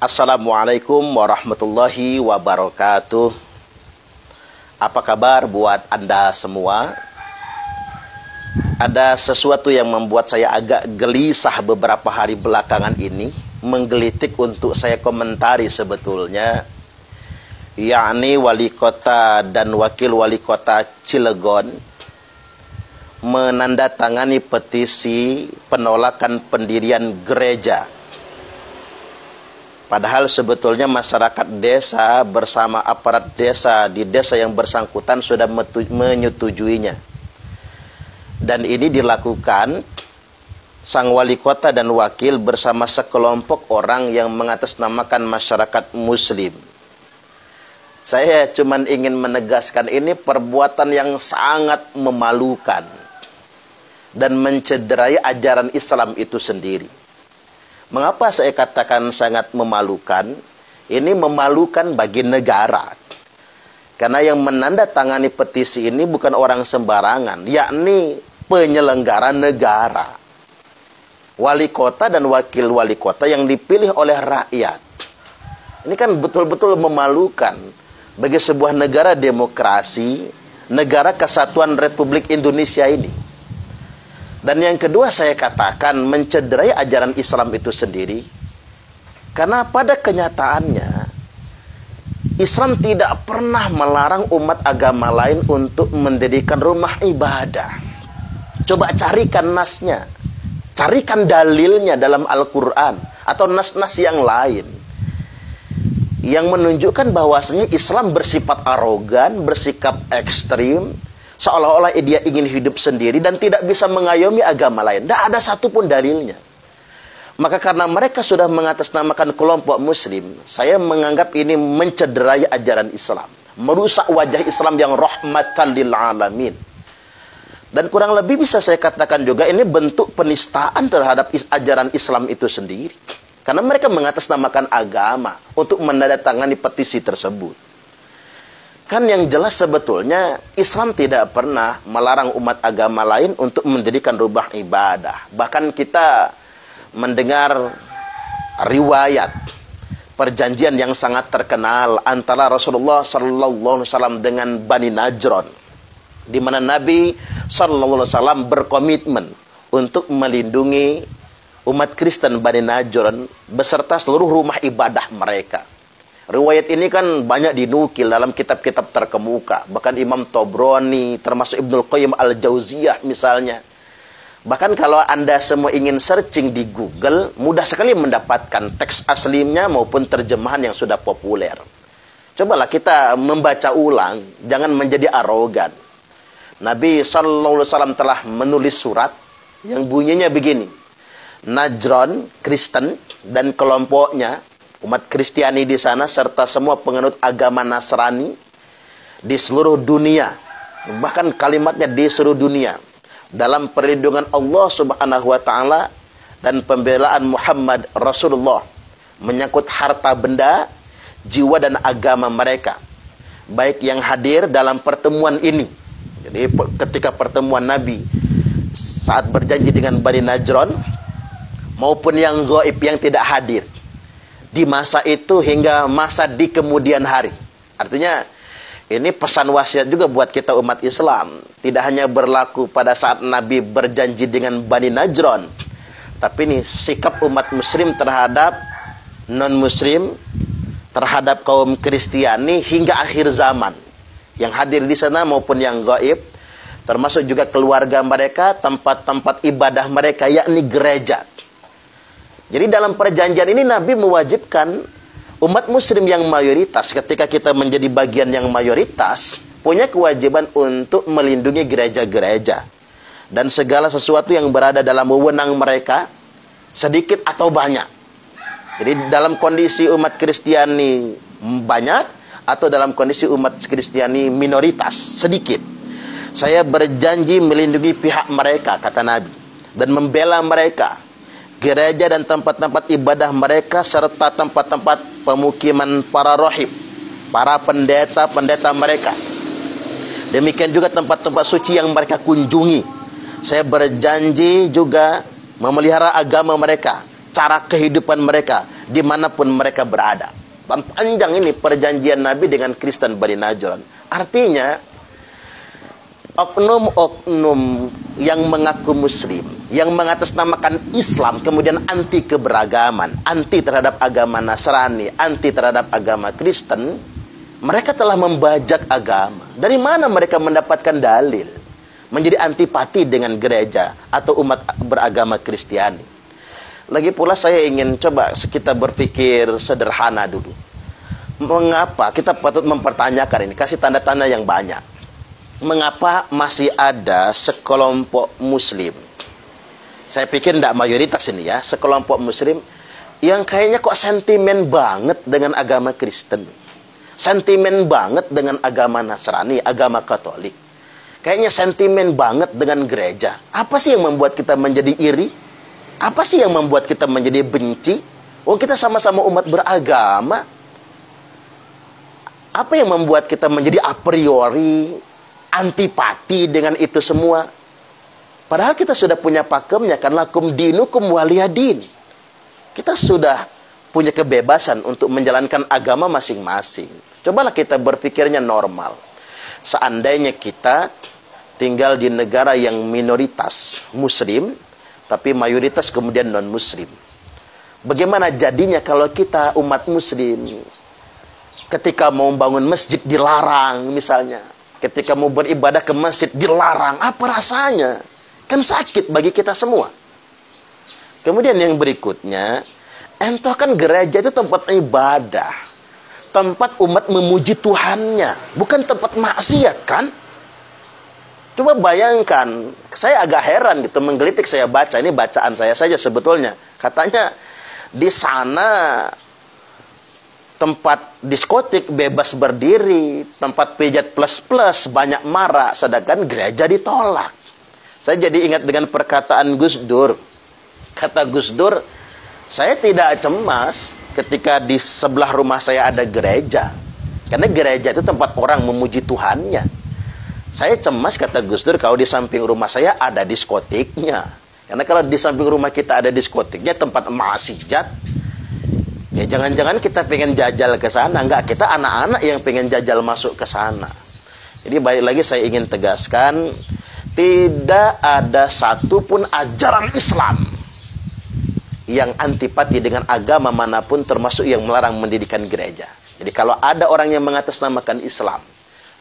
Assalamualaikum warahmatullahi wabarakatuh. Apa kabar buat Anda semua? Ada sesuatu yang membuat saya agak gelisah beberapa hari belakangan ini, menggelitik untuk saya komentari sebetulnya. Yakni wali kota dan wakil wali kota Cilegon menandatangani petisi penolakan pendirian gereja Padahal sebetulnya masyarakat desa bersama aparat desa di desa yang bersangkutan sudah menyetujuinya. Dan ini dilakukan sang wali kota dan wakil bersama sekelompok orang yang mengatasnamakan masyarakat muslim. Saya cuma ingin menegaskan ini perbuatan yang sangat memalukan dan mencederai ajaran Islam itu sendiri. Mengapa saya katakan sangat memalukan? Ini memalukan bagi negara. Karena yang menandatangani petisi ini bukan orang sembarangan, yakni penyelenggara negara. Wali kota dan wakil wali kota yang dipilih oleh rakyat. Ini kan betul-betul memalukan bagi sebuah negara demokrasi, negara kesatuan Republik Indonesia ini. Dan yang kedua saya katakan mencederai ajaran Islam itu sendiri. Karena pada kenyataannya Islam tidak pernah melarang umat agama lain untuk mendirikan rumah ibadah. Coba carikan nasnya. Carikan dalilnya dalam Al-Quran. Atau nas-nas yang lain. Yang menunjukkan bahwasanya Islam bersifat arogan, bersikap ekstrim, seolah-olah dia ingin hidup sendiri dan tidak bisa mengayomi agama lain. Tidak ada satupun dalilnya. Maka karena mereka sudah mengatasnamakan kelompok muslim, saya menganggap ini mencederai ajaran Islam. Merusak wajah Islam yang rahmatan lil alamin. Dan kurang lebih bisa saya katakan juga ini bentuk penistaan terhadap ajaran Islam itu sendiri. Karena mereka mengatasnamakan agama untuk menandatangani petisi tersebut. Kan yang jelas sebetulnya Islam tidak pernah melarang umat agama lain untuk mendirikan rumah ibadah. Bahkan kita mendengar riwayat perjanjian yang sangat terkenal antara Rasulullah sallallahu alaihi wasallam dengan Bani Najron di mana Nabi sallallahu alaihi wasallam berkomitmen untuk melindungi umat Kristen Bani Najron beserta seluruh rumah ibadah mereka. Riwayat ini kan banyak dinukil dalam kitab-kitab terkemuka. Bahkan Imam Tobroni, termasuk Ibnul Qayyim Al-Jauziyah misalnya. Bahkan kalau Anda semua ingin searching di Google, mudah sekali mendapatkan teks aslinya maupun terjemahan yang sudah populer. Cobalah kita membaca ulang, jangan menjadi arogan. Nabi SAW telah menulis surat yang bunyinya begini. Najron, Kristen, dan kelompoknya umat Kristiani di sana serta semua penganut agama Nasrani di seluruh dunia. Bahkan kalimatnya di seluruh dunia. Dalam perlindungan Allah Subhanahu wa taala dan pembelaan Muhammad Rasulullah menyangkut harta benda, jiwa dan agama mereka. Baik yang hadir dalam pertemuan ini. Jadi ketika pertemuan Nabi saat berjanji dengan Bani Najron maupun yang gaib yang tidak hadir di masa itu hingga masa di kemudian hari. Artinya ini pesan wasiat juga buat kita umat Islam. Tidak hanya berlaku pada saat Nabi berjanji dengan Bani Najron. Tapi ini sikap umat muslim terhadap non-muslim, terhadap kaum Kristiani hingga akhir zaman. Yang hadir di sana maupun yang gaib. Termasuk juga keluarga mereka, tempat-tempat ibadah mereka, yakni gereja. Jadi dalam perjanjian ini Nabi mewajibkan umat muslim yang mayoritas ketika kita menjadi bagian yang mayoritas punya kewajiban untuk melindungi gereja-gereja dan segala sesuatu yang berada dalam wewenang mereka sedikit atau banyak. Jadi dalam kondisi umat Kristiani banyak atau dalam kondisi umat Kristiani minoritas sedikit. Saya berjanji melindungi pihak mereka kata Nabi dan membela mereka gereja dan tempat-tempat ibadah mereka serta tempat-tempat pemukiman para rohib, para pendeta-pendeta mereka. Demikian juga tempat-tempat suci yang mereka kunjungi. Saya berjanji juga memelihara agama mereka, cara kehidupan mereka, di mana pun mereka berada. Dan panjang ini perjanjian Nabi dengan Kristen Bani Najran. Artinya, oknum-oknum yang mengaku muslim, yang mengatasnamakan Islam, kemudian anti keberagaman, anti terhadap agama Nasrani, anti terhadap agama Kristen, mereka telah membajak agama. Dari mana mereka mendapatkan dalil? Menjadi antipati dengan gereja atau umat beragama Kristiani. Lagi pula saya ingin coba kita berpikir sederhana dulu. Mengapa kita patut mempertanyakan ini? Kasih tanda-tanda yang banyak. Mengapa masih ada sekelompok muslim? Saya pikir tidak mayoritas ini ya, sekelompok muslim yang kayaknya kok sentimen banget dengan agama Kristen. Sentimen banget dengan agama Nasrani, agama Katolik. Kayaknya sentimen banget dengan gereja. Apa sih yang membuat kita menjadi iri? Apa sih yang membuat kita menjadi benci? Oh, kita sama-sama umat beragama. Apa yang membuat kita menjadi a priori antipati dengan itu semua? Padahal kita sudah punya pakemnya kan lakum dinukum waliyadin. Kita sudah punya kebebasan untuk menjalankan agama masing-masing. Cobalah kita berpikirnya normal. Seandainya kita tinggal di negara yang minoritas muslim, tapi mayoritas kemudian non muslim. Bagaimana jadinya kalau kita umat muslim ketika mau bangun masjid dilarang misalnya, ketika mau beribadah ke masjid dilarang, apa rasanya? Kan sakit bagi kita semua. Kemudian yang berikutnya, entah kan gereja itu tempat ibadah. Tempat umat memuji Tuhannya, bukan tempat maksiat kan? Coba bayangkan, saya agak heran gitu menggelitik saya baca ini bacaan saya saja sebetulnya. Katanya di sana tempat diskotik bebas berdiri, tempat pijat plus-plus banyak marah, sedangkan gereja ditolak. Saya jadi ingat dengan perkataan Gus Dur. Kata Gus Dur, saya tidak cemas ketika di sebelah rumah saya ada gereja. Karena gereja itu tempat orang memuji Tuhannya. Saya cemas kata Gus Dur kalau di samping rumah saya ada diskotiknya. Karena kalau di samping rumah kita ada diskotiknya tempat maksiat, ya jangan-jangan kita pengen jajal ke sana. Enggak, kita anak-anak yang pengen jajal masuk ke sana. Jadi balik lagi saya ingin tegaskan, tidak ada satupun ajaran Islam yang antipati dengan agama mana pun termasuk yang melarang mendirikan gereja. Jadi kalau ada orang yang mengatasnamakan Islam,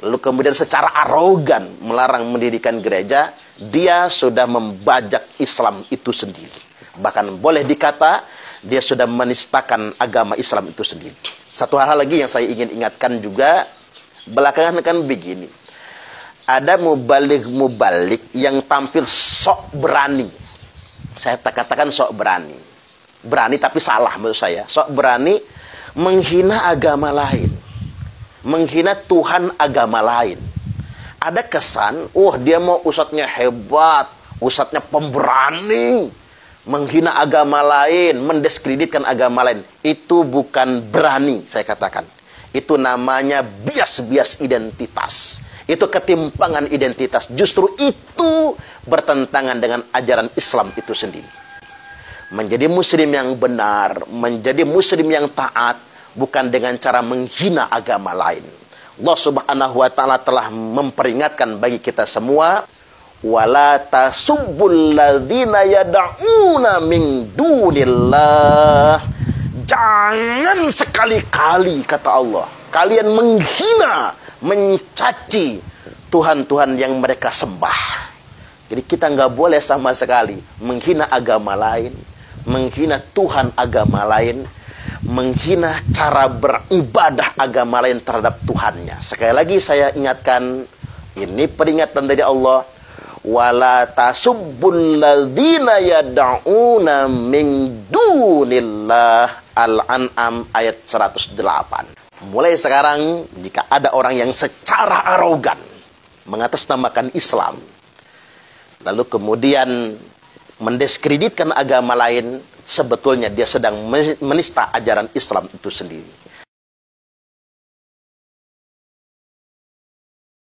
lalu kemudian secara arogan melarang mendirikan gereja, dia sudah membajak Islam itu sendiri. Bahkan boleh dikata dia sudah menistakan agama Islam itu sendiri. Satu hal lagi yang saya ingin ingatkan juga, belakangan kan begini. Ada mubalik-mubalik yang tampil sok berani. Saya katakan sok berani. Berani tapi salah menurut saya. Sok berani menghina agama lain menghina Tuhan agama lain. Ada kesan, wah oh, dia mau usatnya hebat, usatnya pemberani, menghina agama lain, mendiskreditkan agama lain. Itu bukan berani, saya katakan. Itu namanya bias-bias identitas. Itu ketimpangan identitas. Justru itu bertentangan dengan ajaran Islam itu sendiri. Menjadi muslim yang benar, menjadi muslim yang taat, bukan dengan cara menghina agama lain. Allah Subhanahu wa taala telah memperingatkan bagi kita semua wala tasubbul ladzina yad'una min dunillah. Jangan sekali-kali kata Allah kalian menghina, mencaci Tuhan-Tuhan yang mereka sembah. Jadi kita nggak boleh sama sekali menghina agama lain, menghina Tuhan agama lain, menghina cara beribadah agama lain terhadap Tuhannya. Sekali lagi saya ingatkan, ini peringatan dari Allah. Wala tasubbul ladzina yad'una min dunillah Al-An'am ayat 108. Mulai sekarang jika ada orang yang secara arogan mengatasnamakan Islam lalu kemudian mendiskreditkan agama lain sebetulnya dia sedang menista ajaran Islam itu sendiri.